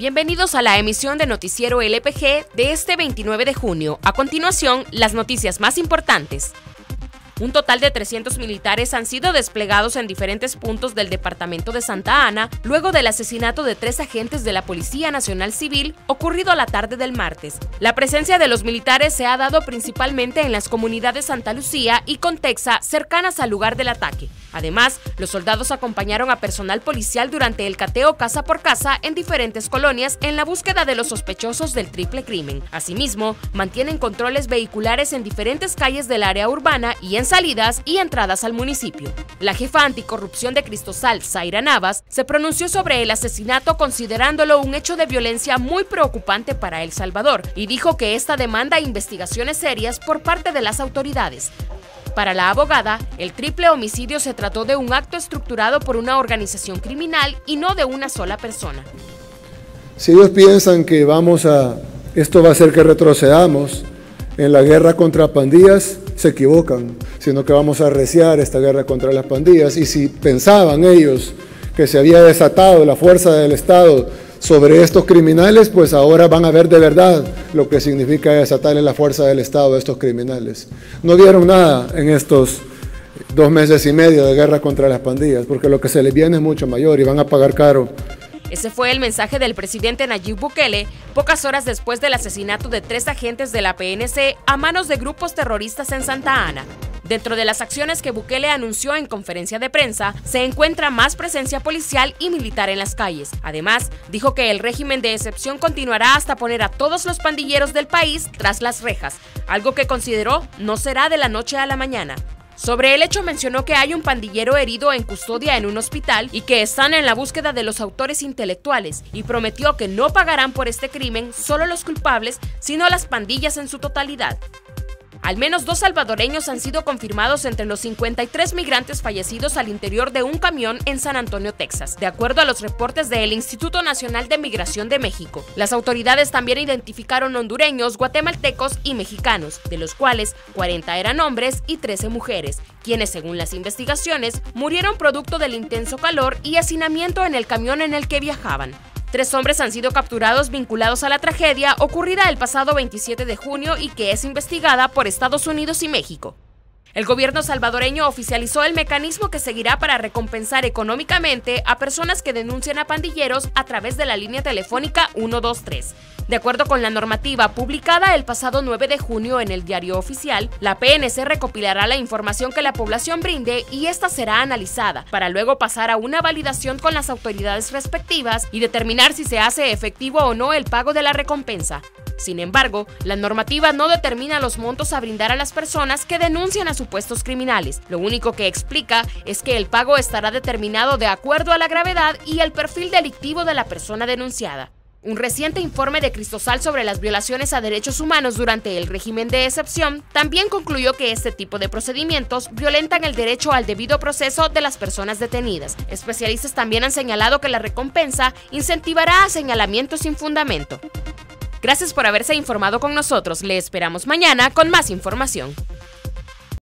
Bienvenidos a la emisión de Noticiero LPG de este 29 de junio. A continuación, las noticias más importantes. Un total de 300 militares han sido desplegados en diferentes puntos del departamento de Santa Ana luego del asesinato de tres agentes de la Policía Nacional Civil ocurrido a la tarde del martes. La presencia de los militares se ha dado principalmente en las comunidades Santa Lucía y Contexa cercanas al lugar del ataque. Además, los soldados acompañaron a personal policial durante el cateo casa por casa en diferentes colonias en la búsqueda de los sospechosos del triple crimen. Asimismo, mantienen controles vehiculares en diferentes calles del área urbana y en salidas y entradas al municipio. La jefa anticorrupción de Cristosal, Zaira Navas, se pronunció sobre el asesinato considerándolo un hecho de violencia muy preocupante para El Salvador y dijo que esta demanda investigaciones serias por parte de las autoridades. Para la abogada, el triple homicidio se trató de un acto estructurado por una organización criminal y no de una sola persona. Si ellos piensan que vamos a, esto va a hacer que retrocedamos en la guerra contra pandillas, se equivocan, sino que vamos a arreciar esta guerra contra las pandillas. Y si pensaban ellos que se había desatado la fuerza del Estado sobre estos criminales, pues ahora van a ver de verdad lo que significa desatarle la fuerza del Estado a estos criminales. No vieron nada en estos dos meses y medio de guerra contra las pandillas, porque lo que se les viene es mucho mayor y van a pagar caro. Ese fue el mensaje del presidente Nayib Bukele pocas horas después del asesinato de tres agentes de la PNC a manos de grupos terroristas en Santa Ana. Dentro de las acciones que Bukele anunció en conferencia de prensa, se encuentra más presencia policial y militar en las calles. Además, dijo que el régimen de excepción continuará hasta poner a todos los pandilleros del país tras las rejas, algo que consideró no será de la noche a la mañana. Sobre el hecho mencionó que hay un pandillero herido en custodia en un hospital y que están en la búsqueda de los autores intelectuales y prometió que no pagarán por este crimen solo los culpables, sino las pandillas en su totalidad. Al menos dos salvadoreños han sido confirmados entre los 53 migrantes fallecidos al interior de un camión en San Antonio, Texas, de acuerdo a los reportes del Instituto Nacional de Migración de México. Las autoridades también identificaron hondureños, guatemaltecos y mexicanos, de los cuales 40 eran hombres y 13 mujeres, quienes según las investigaciones murieron producto del intenso calor y hacinamiento en el camión en el que viajaban. Tres hombres han sido capturados vinculados a la tragedia ocurrida el pasado 27 de junio y que es investigada por Estados Unidos y México. El gobierno salvadoreño oficializó el mecanismo que seguirá para recompensar económicamente a personas que denuncian a pandilleros a través de la línea telefónica 123. De acuerdo con la normativa publicada el pasado 9 de junio en el diario oficial, la PNC recopilará la información que la población brinde y esta será analizada para luego pasar a una validación con las autoridades respectivas y determinar si se hace efectivo o no el pago de la recompensa. Sin embargo, la normativa no determina los montos a brindar a las personas que denuncian a supuestos criminales. Lo único que explica es que el pago estará determinado de acuerdo a la gravedad y el perfil delictivo de la persona denunciada. Un reciente informe de Cristosal sobre las violaciones a derechos humanos durante el régimen de excepción también concluyó que este tipo de procedimientos violentan el derecho al debido proceso de las personas detenidas. Especialistas también han señalado que la recompensa incentivará a señalamientos sin fundamento. Gracias por haberse informado con nosotros. Le esperamos mañana con más información.